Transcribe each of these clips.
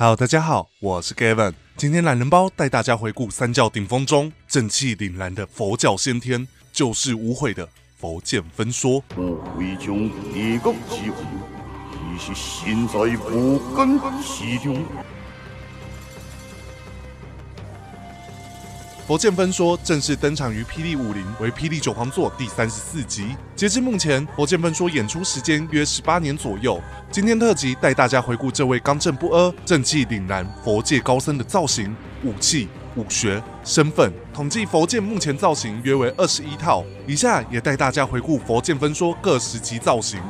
好大家好，我是 Gavin。今天懒人包带大家回顾三教顶峰中正气凛然的佛教先天，就是无悔的佛剑分说。不为将地国之魂，已是心在无根之中。佛剑分说正式登场于《霹雳武林》，为《霹雳九皇座》第三十四集。截至目前，佛剑分说演出时间约十八年左右。今天特辑带大家回顾这位刚正不阿、正气凛然佛界高僧的造型、武器、武学、身份。统计佛剑目前造型约为二十一套。以下也带大家回顾佛剑分说各十级造型。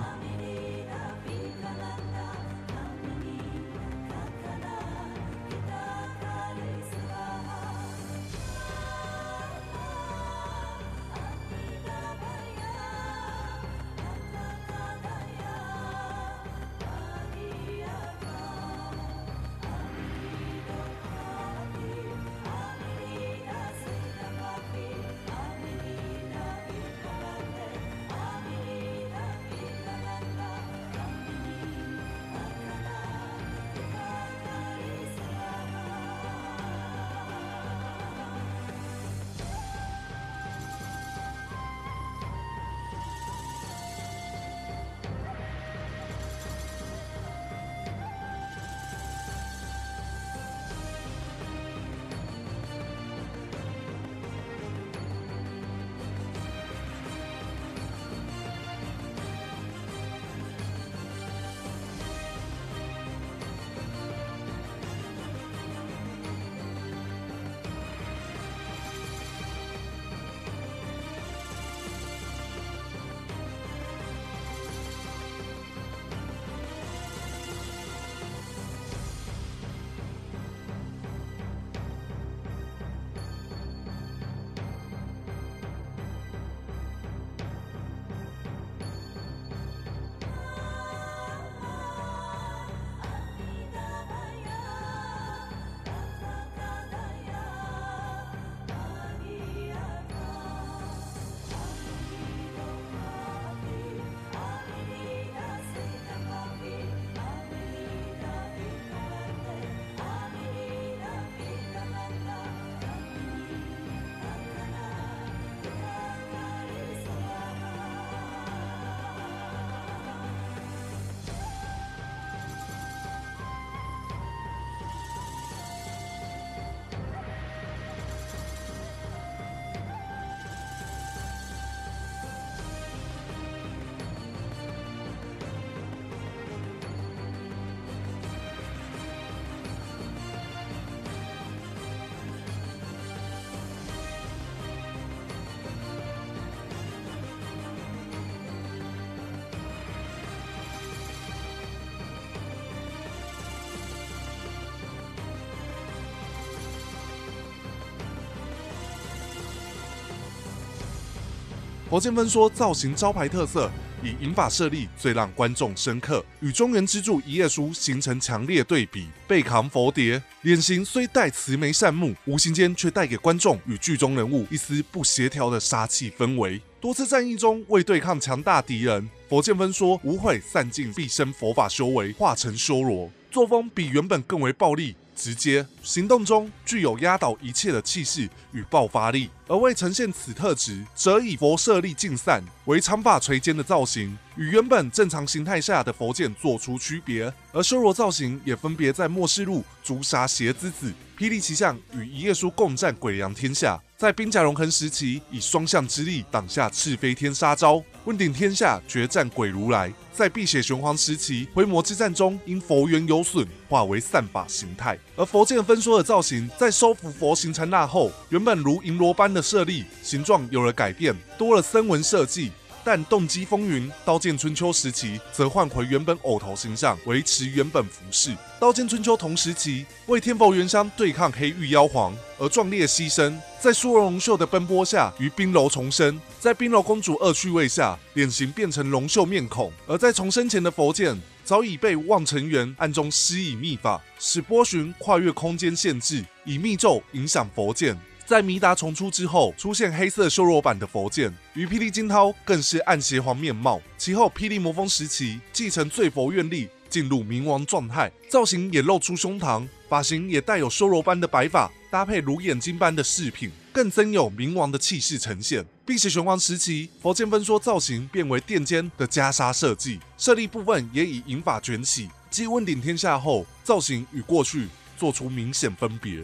佛剑分说造型招牌特色，以银发设立最让观众深刻，与中原之柱一页书形成强烈对比。背扛佛碟，脸型虽带慈眉善目，无形间却带给观众与剧中人物一丝不协调的杀气氛围。多次战役中为对抗强大敌人，佛剑分说无悔散尽毕生佛法修为，化成修罗，作风比原本更为暴力。直接行动中具有压倒一切的气势与爆发力，而为呈现此特质，则以佛舍利尽散为长发垂肩的造型，与原本正常形态下的佛剑做出区别。而修罗造型也分别在末世路诛杀邪之子、霹雳奇象与一页书共战鬼阳天下。在兵甲融合时期，以双向之力挡下赤飞天杀招，问鼎天下，决战鬼如来。在碧血玄黄时期，回魔之战中，因佛缘有损，化为散法形态。而佛剑分说的造型，在收服佛形禅那后，原本如银罗般的舍利形状有了改变，多了森纹设计。但动机风云，刀剑春秋时期则换回原本偶头形象，维持原本服饰。刀剑春秋同时期为天佛元香对抗黑玉妖皇而壮烈牺牲，在苏荣龙秀的奔波下于冰楼重生，在冰楼公主恶趣味下脸型变成龙秀面孔，而在重生前的佛剑早已被望尘缘暗中施以秘法，使波旬跨越空间限制，以密咒影响佛剑。在弥达重出之后，出现黑色修罗版的佛剑，与霹雳惊涛更是暗邪皇面貌。其后，霹雳魔风时期继承最佛愿力，进入冥王状态，造型也露出胸膛，发型也带有修罗般的白发，搭配如眼睛般的饰品，更增有冥王的气势呈现。并且玄王时期，佛剑分说造型变为殿间的袈裟设计，设立部分也以银发卷起。继问鼎天下后，造型与过去做出明显分别。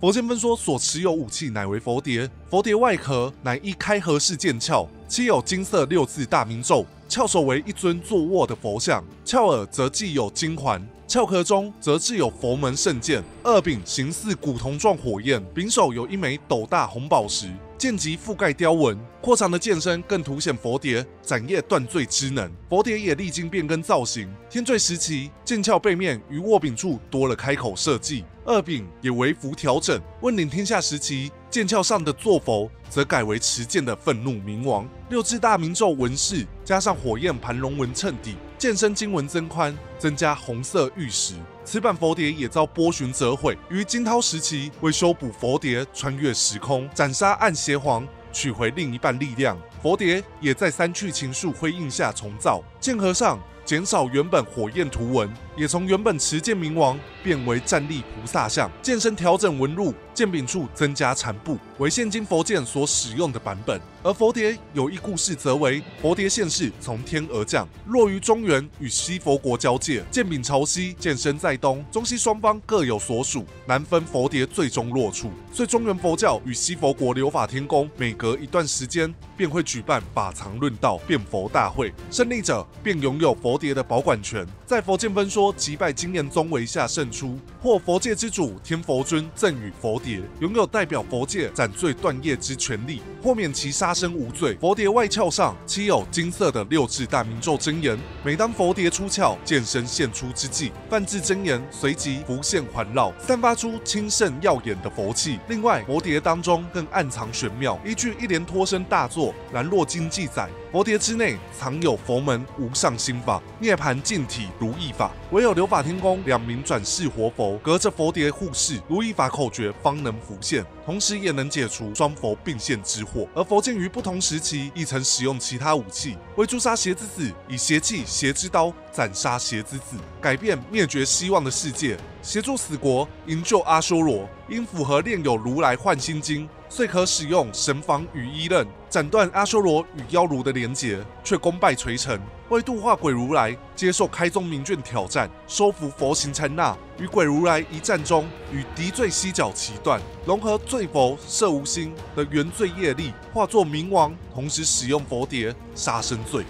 佛剑分说所持有武器乃为佛蝶，佛蝶外壳乃一开合式剑鞘，漆有金色六字大明咒，鞘首为一尊坐卧的佛像，鞘耳则系有金环，鞘壳中则置有佛门圣剑，二柄形似古铜状火焰，柄首有一枚斗大红宝石。剑脊覆盖雕纹，扩长的剑身更凸显佛蝶斩叶断罪之能。佛蝶也历经变更造型，天坠时期剑鞘背面与握柄处多了开口设计，二柄也为幅调整。问鼎天下时期，剑鞘上的坐佛则改为持剑的愤怒冥王，六字大明咒纹饰加上火焰盘龙纹衬底，剑身经纹增宽，增加红色玉石。此版佛碟也遭波旬折毁，于惊涛时期为修补佛碟穿越时空，斩杀暗邪皇，取回另一半力量。佛碟也在三去情树辉映下重造，剑盒上减少原本火焰图文，也从原本持剑冥王变为站立菩萨像，剑身调整纹路，剑柄处增加缠布，为现今佛剑所使用的版本。而佛蝶有一故事，则为佛蝶现世从天而降，落于中原与西佛国交界，剑柄朝西，剑身在东，中西双方各有所属，难分佛蝶最终落处。所以中原佛教与西佛国留法天宫每隔一段时间便会举办法藏论道变佛大会，胜利者便拥有佛蝶的保管权。在佛剑分说说击败金岩宗为下胜出，或佛界之主天佛尊赠予佛蝶，拥有代表佛界斩罪断业之权利，豁免其杀。生无罪，佛蝶外鞘上漆有金色的六字大明咒真言。每当佛蝶出鞘，剑身现出之际，梵字真言随即浮现环绕，散发出清圣耀眼的佛气。另外，佛蝶当中更暗藏玄妙，依据一连脱身大作《兰若经》记载。佛碟之内藏有佛门无上心法、涅盘净体如意法，唯有留法天宫两名转世活佛隔着佛碟护世，如意法口诀方能浮现，同时也能解除双佛并现之祸。而佛剑于不同时期亦曾使用其他武器，为诛杀邪之子，以邪气邪之刀斩杀邪之子，改变灭绝希望的世界，协助死国营救阿修罗，因符合炼有如来幻心经。遂可使用神防羽衣刃斩断阿修罗与妖儒的连结，却功败垂成。为度化鬼如来，接受开宗明卷挑战，收服佛行禅那，与鬼如来一战中，与敌罪犀角齐断，融合罪佛摄无心的原罪业力，化作冥王，同时使用佛碟杀生罪。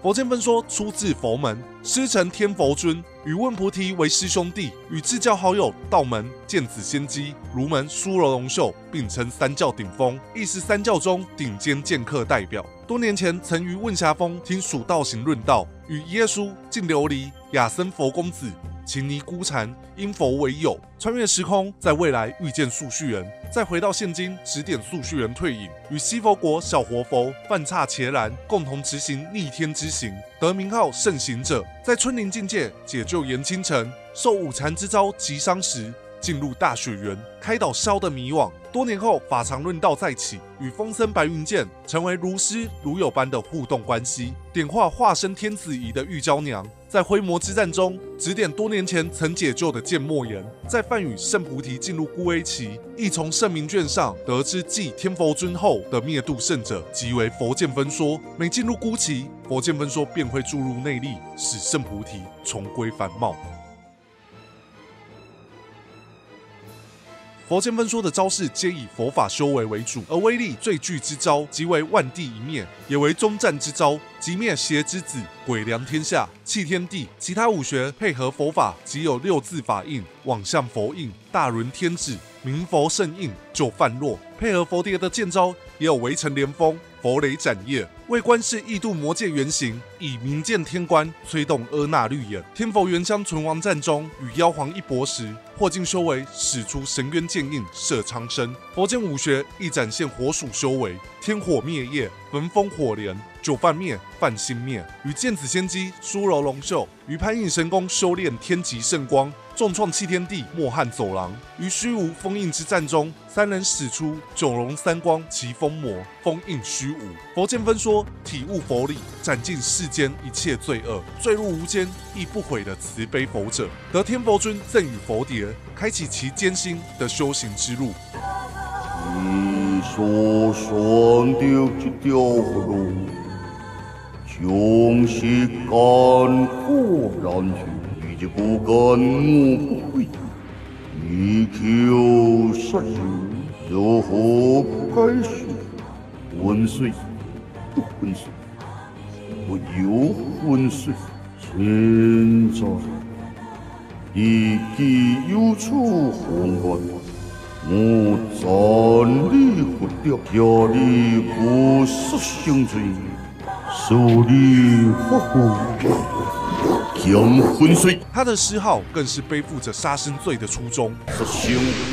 佛剑分说出自佛门，师承天佛尊，与问菩提为师兄弟，与至教好友道门剑子仙姬、儒门苏柔龙秀并称三教顶峰，亦是三教中顶尖剑客代表。多年前曾于问霞峰听蜀道行论道，与耶稣、净琉璃、亚森佛公子。情尼孤禅，因佛为友，穿越时空，在未来遇见素序人，再回到现今，指点素序人退隐，与西佛国小活佛范刹伽蓝共同执行逆天之行，得名号圣行者，在春林境界解救颜清城，受五禅之招急伤时。进入大雪原，开导萧的迷惘。多年后，法常论道再起，与风僧白云剑成为如师如友般的互动关系。点化化身天子仪的玉娇娘，在灰魔之战中指点多年前曾解救的剑莫言。在梵语圣菩提进入孤威期，亦从圣明卷上得知继天佛尊后的灭度圣者即为佛剑分说。每进入孤期，佛剑分说便会注入内力，使圣菩提重归繁茂。佛剑分说的招式皆以佛法修为为主，而威力最巨之招即为万地一灭，也为终战之招，即灭邪之子，鬼量天下，弃天地。其他武学配合佛法，即有六字法印、往向佛印、大轮天指、明佛圣印、救梵若。配合佛碟的剑招，也有围城连峰、佛雷斩叶。为观世异度魔界原型，以明剑天官催动阿那绿眼。天佛元香存亡战中，与妖皇一搏时，破境修为使出神渊剑印射苍生。佛剑武学亦展现火属修为，天火灭业，焚风火莲，九犯灭，犯心灭。与剑子仙姬、苏柔龙秀与潘印神功修炼天极圣光。重创七天地莫汉走廊，于虚无封印之战中，三人使出九龙三光齐封魔，封印虚无。佛剑分说，体悟佛理，斩尽世间一切罪恶，坠入无间亦不悔的慈悲佛者，得天佛尊赠予佛蝶，开启其艰辛的修行之路。你所选的这条路，就是干苦难去。一不干我不悔，你求杀人有何不该说？昏睡不昏睡，不有昏睡。现在你既有处宏观，我暂你不掉，叫你不失心罪，受你发火。他的诗号更是背负着杀生罪的初衷。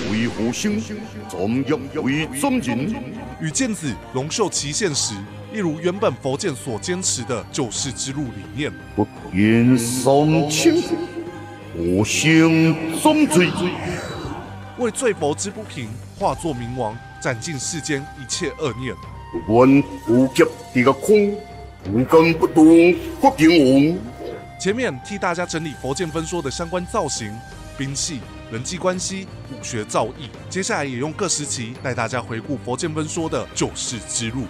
为虎星，怎样为尊人？与剑子龙秀齐现时，一如原本佛剑所坚持的救世之路理念。不言三千，我心中罪。为罪佛之不平，化作冥王，斩尽世间一切恶念。观无极地个空，无根不动，不平王。前面替大家整理佛剑分说的相关造型、兵器、人际关系、武学造诣，接下来也用各时期带大家回顾佛剑分说的救世之路。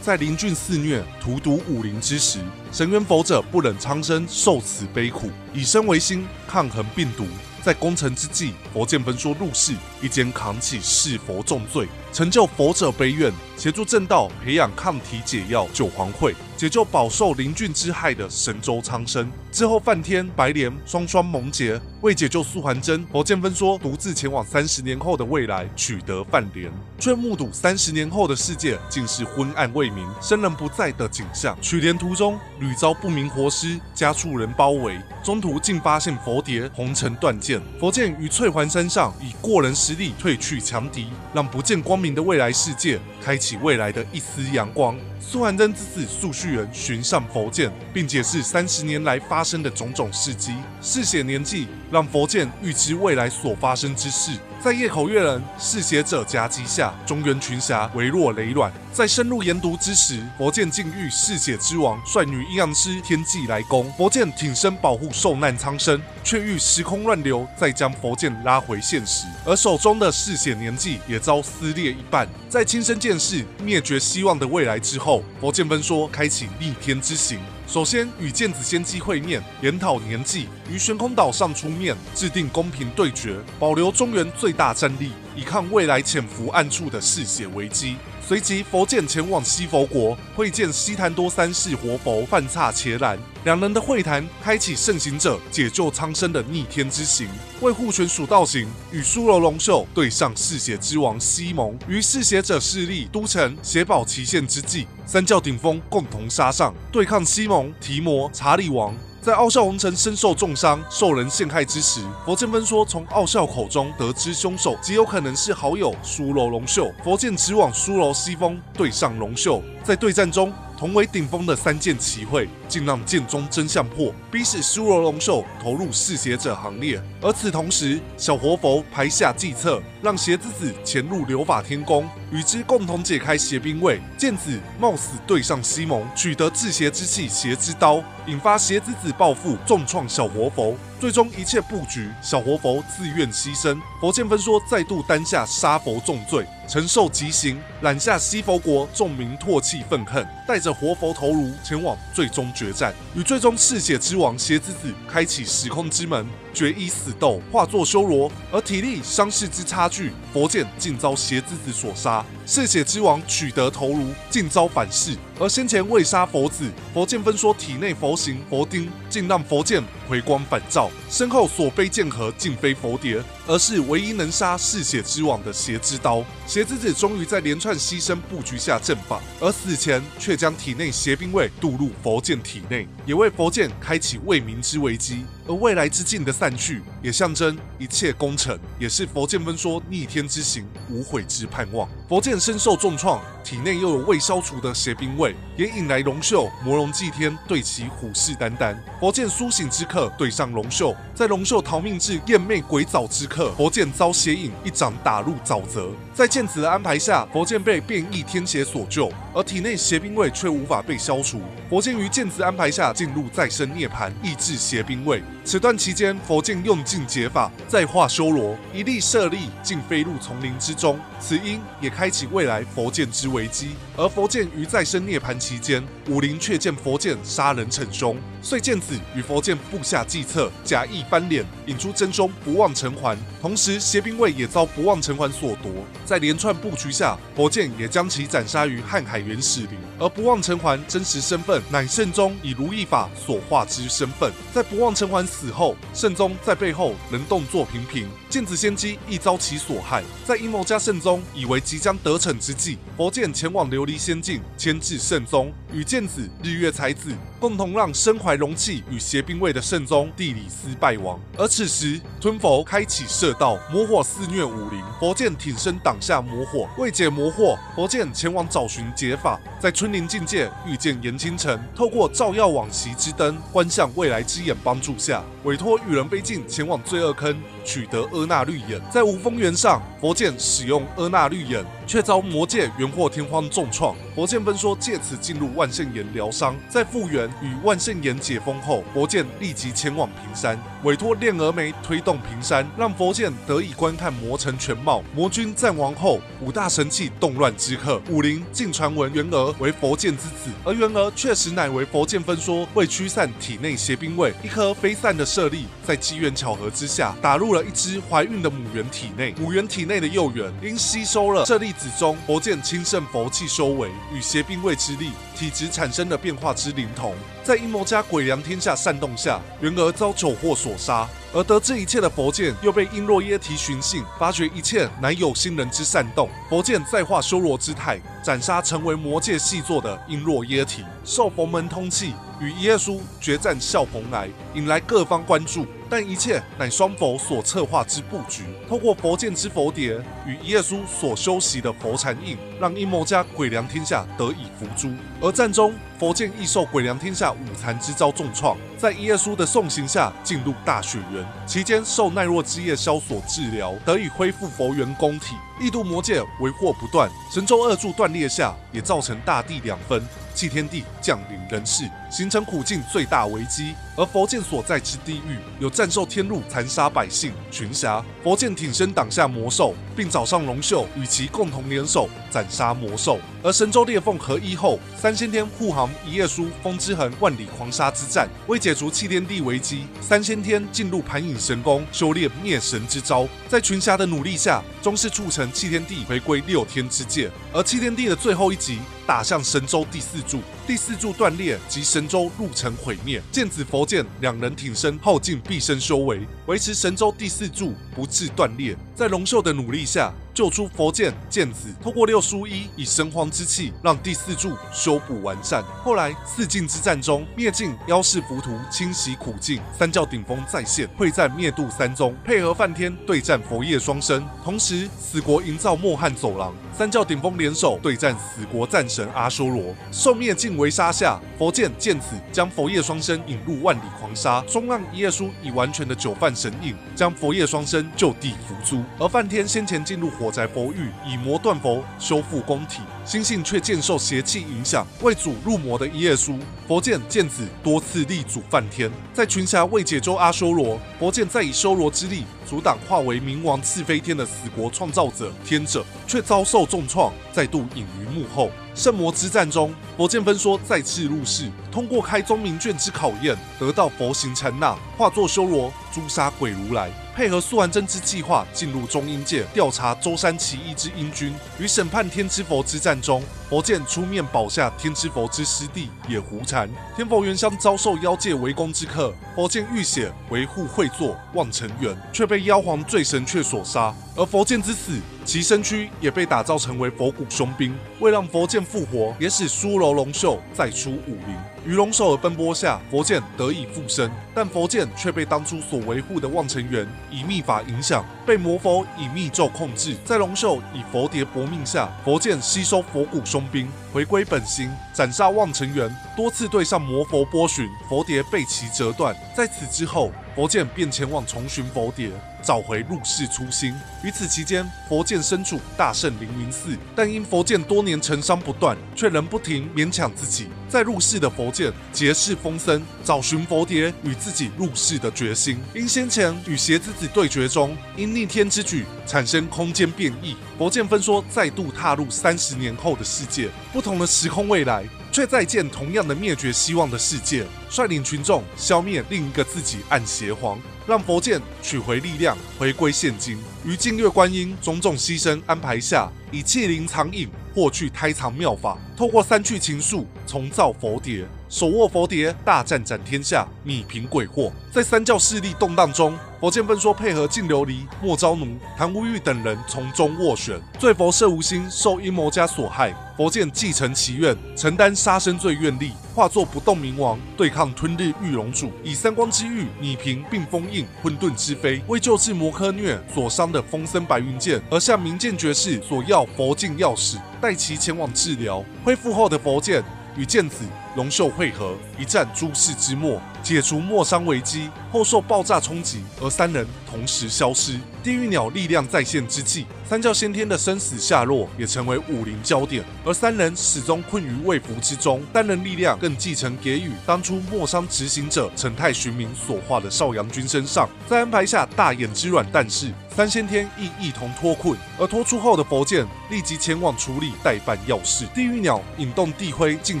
在灵俊肆虐、荼毒武林之时，神元佛者不忍苍生受此悲苦，以身为心，抗衡病毒。在功成之际，佛剑分说入世，一肩扛起世佛重罪，成就佛者悲愿。协助正道培养抗体解药九皇会，解救饱受灵菌之害的神州苍生。之后，梵天、白莲双双蒙劫，为解救素还真，佛剑分说独自前往三十年后的未来取得梵莲，却目睹三十年后的世界竟是昏暗未明、生人不在的景象。取莲途中屡遭不明活尸、家畜人包围，中途竟发现佛蝶红尘断剑，佛剑于翠环山上以过人实力退去强敌，让不见光明的未来世界开启。起未来的一丝阳光。苏寒真之子素旭人寻上佛剑，并解释三十年来发生的种种事迹。嗜血年纪让佛剑预知未来所发生之事。在夜口月人嗜血者夹击下，中原群侠微弱雷卵。在深入研读之时，佛剑竟遇嗜血之王率女阴阳师天际来攻，佛剑挺身保护受难苍生，却遇时空乱流，再将佛剑拉回现实。而手中的嗜血年纪也遭撕裂一半。在亲身见识灭绝希望的未来之后。佛剑分说，开启逆天之行。首先与剑子仙姬会面，研讨年纪，于悬空岛上出面，制定公平对决，保留中原最大战力，以抗未来潜伏暗处的嗜血危机。随即，佛剑前往西佛国会见西坛多三世活佛范刹伽蓝。两人的会谈开启圣行者解救苍生的逆天之行。为护全蜀道行，与苏柔龙秀对上嗜血之王西蒙，于嗜血者势力都城血宝旗县之际，三教顶峰共同杀上，对抗西蒙、提摩、查理王。在傲笑红尘身受重伤、受人陷害之时，佛剑分说从傲笑口中得知凶手极有可能是好友苏柔龙秀。佛剑直往苏柔西风对上龙秀，在对战中。同为顶峰的三剑齐会，竟让剑中真相破，逼使苏罗龙兽投入嗜血者行列。而此同时，小活佛排下计策，让邪之子潜入流法天宫，与之共同解开邪兵卫。剑子冒死对上西蒙，取得制邪之器邪之刀，引发邪之子报复，重创小活佛。最终一切布局，小活佛自愿牺牲。佛剑分说，再度担下杀佛重罪，承受极刑，揽下西佛国众民唾弃愤恨，带着活佛头颅前往最终决战，与最终嗜血之王邪之子开启时空之门。决一死斗，化作修罗，而体力伤势之差距，佛剑竟遭邪之子所杀。嗜血之王取得头颅，竟遭反噬。而先前未杀佛子，佛剑分说体内佛形佛钉，竟让佛剑回光返照。身后所背剑盒，竟非佛蝶。而是唯一能杀嗜血之王的邪之刀。邪之子终于在连串牺牲布局下阵法，而死前却将体内邪兵卫渡入佛剑体内，也为佛剑开启未明之危机。而未来之境的散去，也象征一切功成，也是佛剑分说逆天之行，无悔之盼望。佛剑身受重创，体内又有未消除的邪兵味，也引来龙秀、魔龙祭天对其虎视眈眈。佛剑苏醒之刻，对上龙秀，在龙秀逃命至燕魅鬼沼之刻，佛剑遭邪影一掌打入沼泽。在剑子的安排下，佛剑被变异天邪所救，而体内邪兵卫却无法被消除。佛剑于剑子安排下进入再生涅槃，抑制邪兵卫。此段期间，佛剑用尽解法，再化修罗，一力射力，竟飞入丛林之中。此因也开启未来佛剑之危机。而佛剑于再生涅槃期间，武林却见佛剑杀人逞凶，遂剑子与佛剑布下计策，假意翻脸，引出真凶不忘尘寰。同时，邪兵卫也遭不忘尘寰所夺。在连串布局下，佛剑也将其斩杀于瀚海原始林。而不忘尘环真实身份乃圣宗以如意法所化之身份。在不忘尘环死后，圣宗在背后能动作频频，剑子仙姬亦遭其所害。在阴谋家圣宗以为即将得逞之际，佛剑前往琉璃仙境牵制圣宗，与剑子、日月才子共同让身怀龙气与邪兵卫的圣宗地里斯败亡。而此时，吞佛开启射道，魔火肆虐武林，佛剑挺身挡下魔火，为解魔祸，佛剑前往找寻解法，在春林境界遇见颜清晨，透过照耀往昔之灯，观向未来之眼帮助下，委托羽人飞镜前往罪恶坑取得阿那绿眼。在无风原上，佛剑使用阿那绿眼，却遭魔界元惑天荒重创。佛剑分说借此进入万圣岩疗伤，在复原与万圣岩解封后，佛剑立即前往平山，委托炼峨眉推动平山，让佛剑得以观看魔城全貌。魔君战亡后，五大神器动乱之刻，武林竟传闻元娥为佛剑之子，而元娥确实乃为佛剑分说为驱散体内邪兵卫，一颗飞散的舍利，在机缘巧合之下，打入了一只怀孕的母猿体内。母猿体内的幼猿因吸收了舍利子中佛剑亲圣佛气修为与邪兵卫之力，体质产生的变化之灵童。在阴谋家鬼良天下煽动下，元娥遭酒祸所杀。而得知一切的佛剑又被璎珞耶提寻衅，发觉一切乃有心人之煽动。佛剑再化修罗之态，斩杀成为魔界细作的璎珞耶提，受佛门通气，与耶稣决战笑蓬莱，引来各方关注。但一切乃双佛所策划之布局，透过佛剑之佛碟与一页书所修习的佛禅印，让阴谋家鬼良天下得以伏诛。而战中，佛剑亦受鬼良天下五残之招重创，在一页书的送行下进入大雪原，期间受奈若之夜萧所治疗，得以恢复佛元功体。异度魔界为祸不断，神州二柱断裂下，也造成大地两分，弃天地降临人世，形成苦境最大危机。而佛剑所在之地狱，有战兽天路残杀百姓群侠，佛剑挺身挡下魔兽，并找上龙秀与其共同联手斩杀魔兽。而神州裂缝合一后，三仙天护航一页书风之痕万里狂杀之战，为解除弃天地危机，三仙天进入盘影神宫修炼灭神之招，在群侠的努力下，终是促成弃天地回归六天之界。而弃天地的最后一集，打向神州第四柱，第四柱断裂及神州入城毁灭，剑子佛剑两人挺身耗尽毕生修为，维持神州第四柱不致断裂。在龙秀的努力下，救出佛剑剑子，透过六书一以神皇之气，让第四柱修补完善。后来四境之战中，灭尽妖氏浮屠，清洗苦境，三教顶峰再现，会战灭度三宗，配合梵天对战佛业双生，同时死国营造莫汉走廊，三教顶峰联手对战死国战神阿修罗，受灭尽围杀下，佛剑剑子将佛业双生引入万里狂沙，中让一页书以完全的九犯神印，将佛业双生就地伏诛。而梵天先前进入火宅佛域，以魔断佛修复宫体，心性却渐受邪气影响，为主入魔的一页书，佛剑剑子多次力阻梵天，在群侠未解救阿修罗，佛剑再以修罗之力阻挡化为冥王赐飞天的死国创造者天者，却遭受重创，再度隐于幕后。圣魔之战中，佛剑分说再次入世，通过开宗明卷之考验，得到佛形禅那，化作修罗诛杀鬼如来，配合苏完真之计划，进入中英界调查舟山起义之英军，与审判天之佛之战中，佛剑出面保下天之佛之师弟野狐禅。天佛原乡遭受妖界围攻之刻，佛剑浴血维护会座望尘缘，却被妖皇醉神雀所杀。而佛剑之死，其身躯也被打造成为佛骨凶兵。为让佛剑复活，也使苏柔龙秀再出武林。于龙首的奔波下，佛剑得以复生，但佛剑却被当初所维护的望尘缘以秘法影响，被魔佛以密咒控制。在龙秀以佛蝶搏命下，佛剑吸收佛骨凶兵，回归本心，斩杀望尘缘。多次对上魔佛波旬，佛蝶被其折断。在此之后，佛剑便前往重寻佛蝶。找回入世初心。于此期间，佛剑身处大圣灵云寺，但因佛剑多年成伤不断，却仍不停勉强自己。在入世的佛剑结识风僧，找寻佛蝶与自己入世的决心。因先前与邪之子对决中，因逆天之举产生空间变异，佛剑分说再度踏入三十年后的世界，不同的时空未来。却再见同样的灭绝希望的世界，率领群众消灭另一个自己暗邪皇，让佛剑取回力量，回归现今。于净月观音种种牺牲安排下，以气灵藏影获去胎藏妙法，透过三去情术重造佛蝶，手握佛蝶大战斩天下，米平鬼祸。在三教势力动荡中，佛剑分说配合净琉璃、莫昭奴、谭无欲等人从中斡旋。罪佛摄无心受阴谋家所害，佛剑继承其愿，承担杀生罪愿力，化作不动明王对抗吞日玉龙主，以三光之玉拟平并封印混沌之飞，为救治摩诃虐所伤的风僧白云剑而向明剑绝世索要佛镜钥匙，带其前往治疗。恢复后的佛剑与剑子龙秀会合，一战诸世之末。解除莫伤危机后，受爆炸冲击，而三人同时消失。地狱鸟力量再现之际，三教先天的生死下落也成为武林焦点。而三人始终困于未服之中，单人力量更继承给予当初莫伤执行者陈太寻明所画的少阳君身上。在安排下，大眼之软但是三先天亦一同脱困。而脱出后的佛剑立即前往处理代办要事。地狱鸟引动地灰尽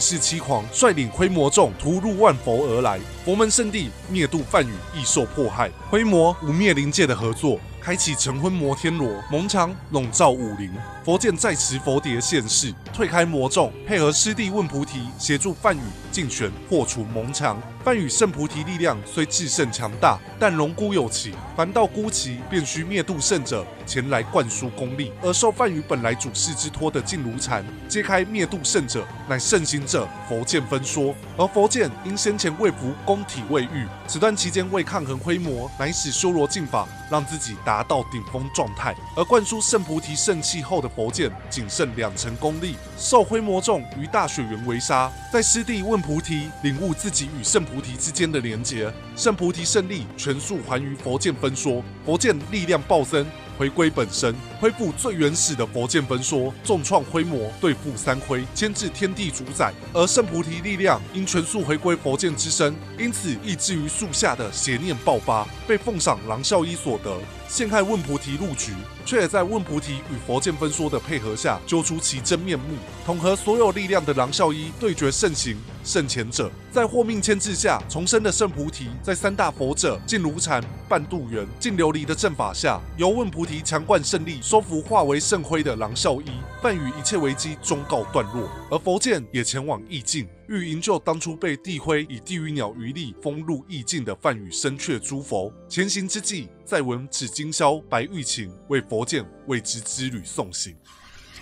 释七狂，率领灰魔众屠入万佛而来。佛门圣地灭度梵语亦受迫害，灰魔五灭灵界的合作。开启成婚摩天罗，蒙墙笼罩武林。佛剑再持佛蝶现世，退开魔众，配合师弟问菩提，协助梵语竞选破除蒙墙。梵语圣菩提力量虽至圣强大，但龙孤有情，凡道孤奇，便需灭度圣者前来灌输功力。而受梵语本来主事之托的净如禅，揭开灭度圣者，乃圣行者佛剑分说。而佛剑因先前未服功体未愈，此段期间为抗衡灰魔，乃使修罗进法，让自己达到顶峰状态。而灌输圣菩提圣气后的佛剑仅剩两成功力，受灰魔众与大雪原围杀。在师弟问菩提，领悟自己与圣菩提之间的连结，圣菩提胜利全数还于佛剑分说，佛剑力量暴增。回归本身，恢复最原始的佛剑分说，重创灰魔，对付三灰，牵制天地主宰。而圣菩提力量因全速回归佛剑之身，因此抑制于树下的邪念爆发，被奉赏狼啸一所得。陷害问菩提入局，却也在问菩提与佛剑分说的配合下，揪出其真面目。统合所有力量的狼啸一对决圣行圣前者，在获命牵制下重生的圣菩提，在三大佛者净如禅、半渡缘、净琉璃的阵法下，由问菩提强灌胜利，收服化为圣灰的狼啸一，伴与一切危机终告段落。而佛剑也前往意境。欲营救当初被地灰以地狱鸟余力封入意境的梵语生却诸佛，前行之际，再闻紫金霄、白玉琴为佛剑为之之旅送行。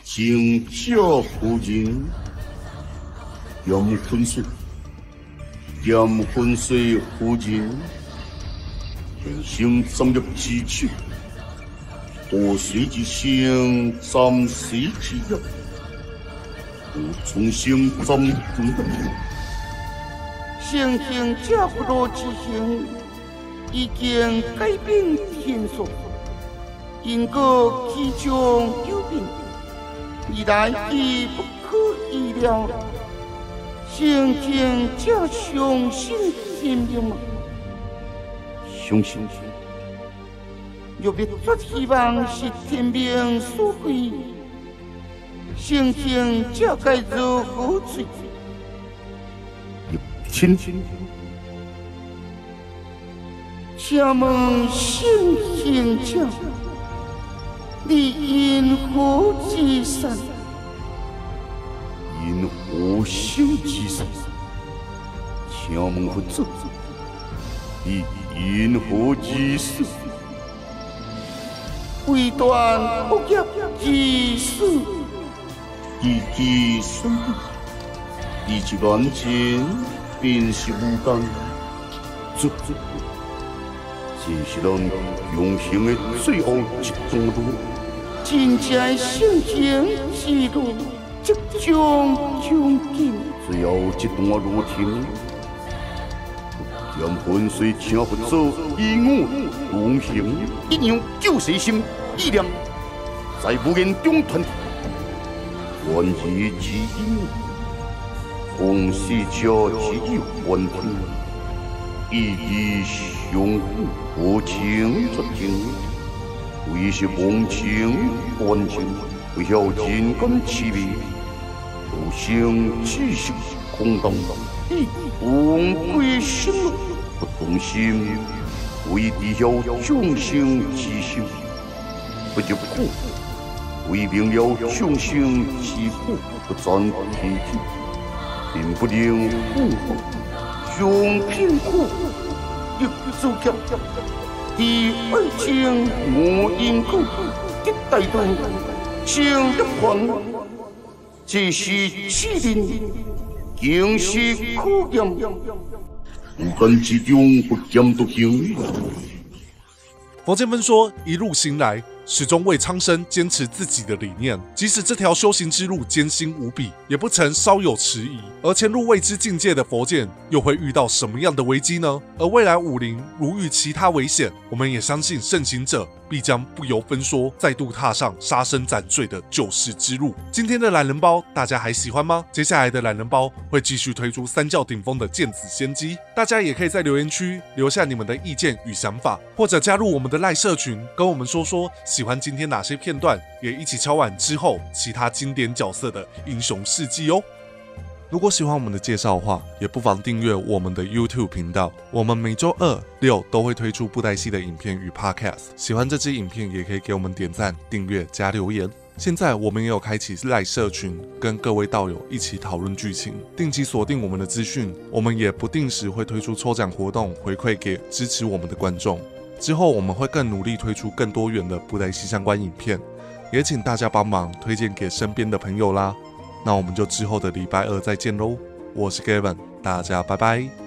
请教夫人，杨坤水，杨坤水夫人，人生怎入之处？何时之生，暂时之约？重新怎么？先天这不落之行，已经改变天数，因果其中有变，未来已不可预料。先天这相信天命吗？相信。若别做希望是天命所归。心情就该如何处理？亲亲，请问心情这，你因何之善？因何生之事？请问佛祖，你因何之事？为断不业之事，以其身体，以其眼前便是无间，足足，这是咱永恒的最后一段路。真正圣情之路即将将近。最后一段路程，将粉碎请佛祖以我同行，一样救世心意念，在无言中团结，万事之因，从死者之意完成，意义相互无情绝情，为是忘情完情，为晓人间滋味。有生之心空荡荡，忘归心不动心，为知晓众生之心，不入苦，为明了众生之苦，不占天体，并不能护法，用贫苦一组脚，第二情我因苦，一代代情入魂。这是气定，更是苦验。无根之中不见独行。佛剑分说，一路行来，始终为苍生坚持自己的理念，即使这条修行之路艰辛无比，也不曾稍有迟疑。而潜入未知境界的佛剑，又会遇到什么样的危机呢？而未来武林如遇其他危险，我们也相信圣行者。必将不由分说，再度踏上杀生斩罪的救世之路。今天的懒人包，大家还喜欢吗？接下来的懒人包会继续推出三教顶峰的剑子仙姬，大家也可以在留言区留下你们的意见与想法，或者加入我们的赖社群，跟我们说说喜欢今天哪些片段，也一起敲碗之后其他经典角色的英雄事迹哦。如果喜欢我们的介绍的话，也不妨订阅我们的 YouTube 频道。我们每周二六都会推出布袋戏的影片与 Podcast。喜欢这支影片，也可以给我们点赞、订阅、加留言。现在我们也有开启赖社群，跟各位道友一起讨论剧情，定期锁定我们的资讯。我们也不定时会推出抽奖活动，回馈给支持我们的观众。之后我们会更努力推出更多元的布袋戏相关影片，也请大家帮忙推荐给身边的朋友啦。那我们就之后的礼拜二再见喽！我是 Gavin，大家拜拜。